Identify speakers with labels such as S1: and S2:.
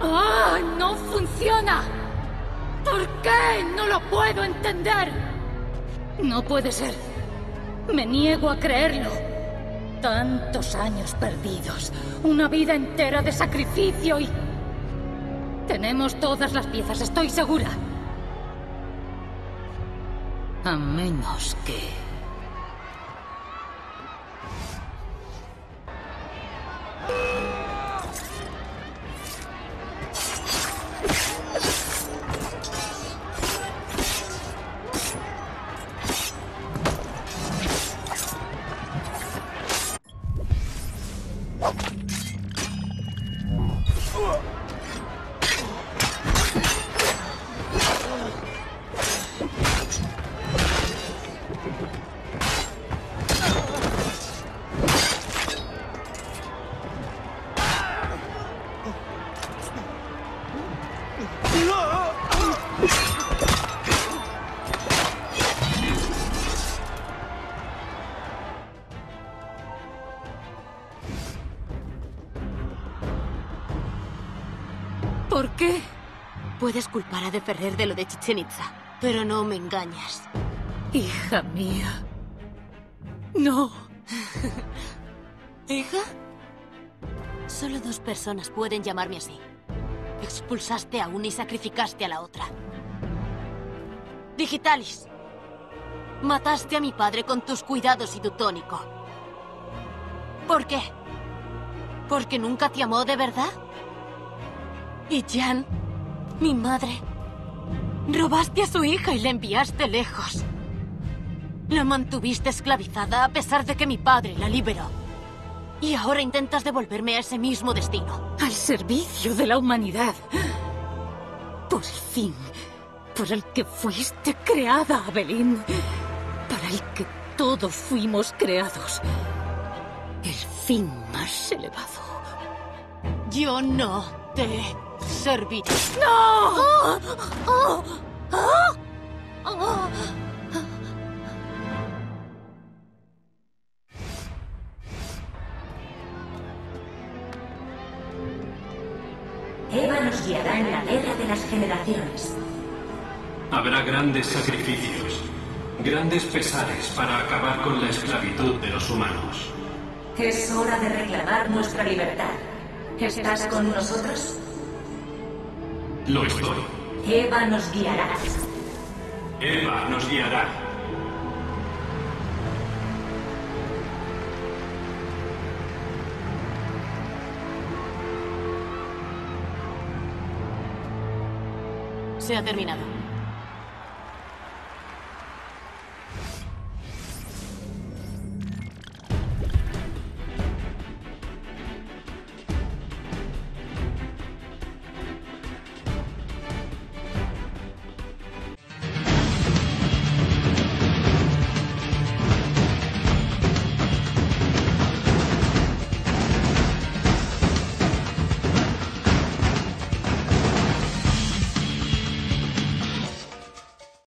S1: ¡Ah! ¡No funciona! ¿Por qué? No lo puedo entender. No puede ser. Me niego a creerlo. Tantos años perdidos. Una vida entera de sacrificio y... Tenemos todas las piezas, estoy segura. A menos que... ¿Por qué?
S2: Puedes culpar a De Ferrer de lo de Chichen Itza, pero no me engañas.
S1: Hija mía. No.
S2: ¿Hija? Solo dos personas pueden llamarme así. Expulsaste a una y sacrificaste a la otra. Digitalis. Mataste a mi padre con tus cuidados y tu tónico. ¿Por qué? ¿Porque nunca te amó de verdad? Y Jan, mi madre, robaste a su hija y la enviaste lejos. La mantuviste esclavizada a pesar de que mi padre la liberó. Y ahora intentas devolverme a ese mismo destino.
S1: Al servicio de la humanidad. Por fin. Por el que fuiste creada, Abelín. Para el que todos fuimos creados. El fin más elevado.
S2: Yo no te serviré.
S1: ¡No!
S3: Eva nos guiará en la guerra de las generaciones.
S4: Habrá grandes sacrificios, grandes pesares para acabar con la esclavitud de los humanos.
S3: Es hora de reclamar nuestra libertad. ¿Estás con nosotros?
S4: Lo estoy.
S3: Eva nos guiará.
S4: Eva nos guiará.
S2: Se ha terminado.